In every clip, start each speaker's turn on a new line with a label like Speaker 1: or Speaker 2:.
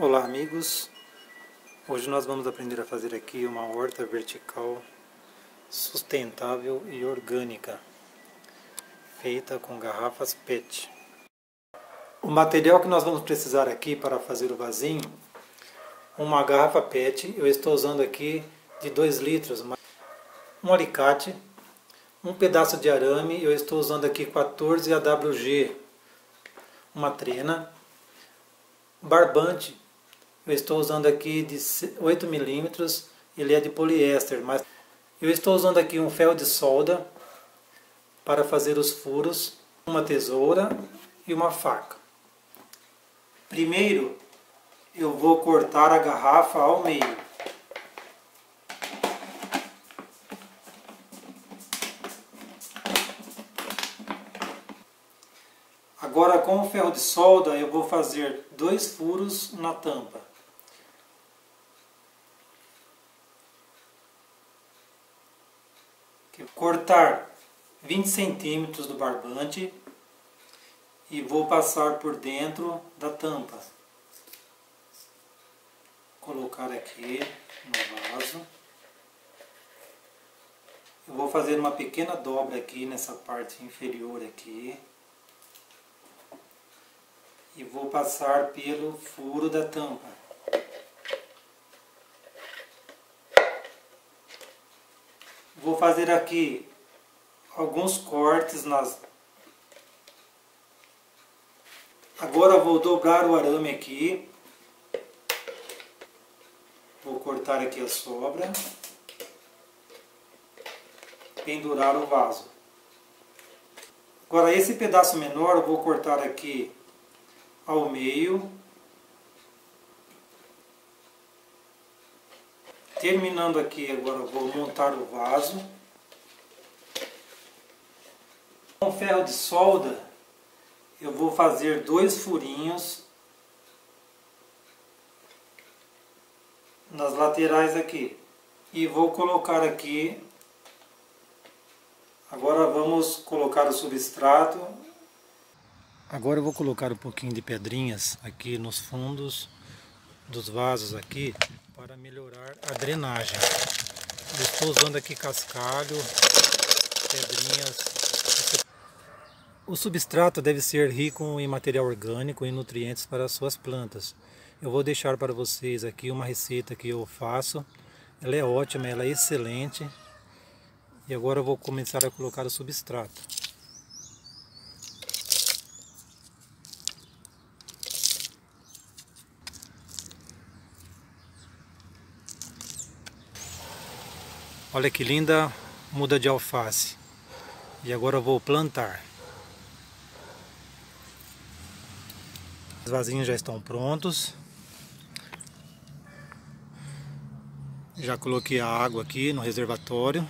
Speaker 1: Olá amigos, hoje nós vamos aprender a fazer aqui uma horta vertical sustentável e orgânica feita com garrafas PET. O material que nós vamos precisar aqui para fazer o vasinho, uma garrafa PET, eu estou usando aqui de 2 litros, um alicate, um pedaço de arame, eu estou usando aqui 14 AWG, uma trena, barbante eu estou usando aqui de 8 milímetros, ele é de poliéster, mas eu estou usando aqui um fel de solda para fazer os furos, uma tesoura e uma faca. Primeiro, eu vou cortar a garrafa ao meio. Agora com o ferro de solda eu vou fazer dois furos na tampa. Cortar 20 centímetros do barbante e vou passar por dentro da tampa. Colocar aqui no vaso. Eu vou fazer uma pequena dobra aqui nessa parte inferior aqui. E vou passar pelo furo da tampa. Vou fazer aqui alguns cortes nas... Agora vou dobrar o arame aqui. Vou cortar aqui a sobra. Pendurar o vaso. Agora esse pedaço menor eu vou cortar aqui ao meio Terminando aqui, agora vou montar o vaso. Com ferro de solda, eu vou fazer dois furinhos nas laterais aqui. E vou colocar aqui, agora vamos colocar o substrato. Agora eu vou colocar um pouquinho de pedrinhas aqui nos fundos dos vasos aqui para melhorar a drenagem. Eu estou usando aqui cascalho, pedrinhas. O substrato deve ser rico em material orgânico e nutrientes para as suas plantas. Eu vou deixar para vocês aqui uma receita que eu faço. Ela é ótima, ela é excelente. E agora eu vou começar a colocar o substrato. Olha que linda muda de alface. E agora vou plantar. Os vasinhos já estão prontos. Já coloquei a água aqui no reservatório.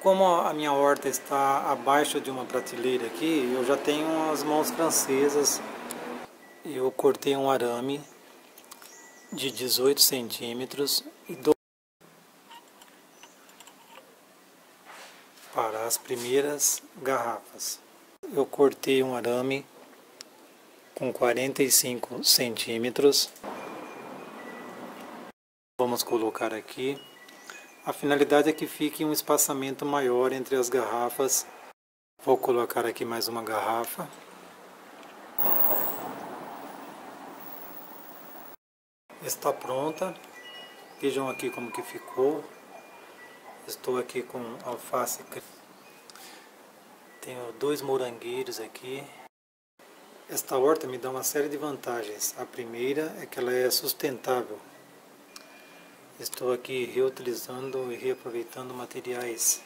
Speaker 1: Como a minha horta está abaixo de uma prateleira aqui, eu já tenho as mãos francesas. Eu cortei um arame de 18 centímetros e para as primeiras garrafas. Eu cortei um arame com 45 centímetros. Vamos colocar aqui. A finalidade é que fique um espaçamento maior entre as garrafas. Vou colocar aqui mais uma garrafa. Está pronta. Vejam aqui como que ficou. Estou aqui com alface. Tenho dois morangueiros aqui. Esta horta me dá uma série de vantagens. A primeira é que ela é sustentável. Estou aqui reutilizando e reaproveitando materiais.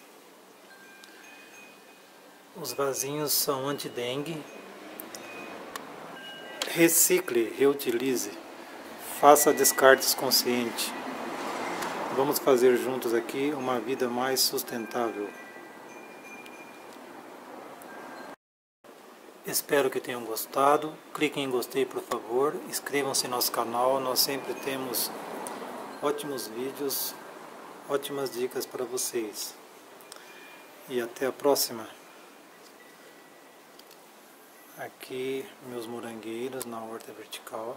Speaker 1: Os vasinhos são anti-dengue. Recicle, reutilize. Faça descartes consciente. Vamos fazer juntos aqui uma vida mais sustentável. Espero que tenham gostado. Cliquem em gostei, por favor. Inscrevam-se no nosso canal. Nós sempre temos ótimos vídeos, ótimas dicas para vocês. E até a próxima. Aqui meus morangueiros na horta vertical.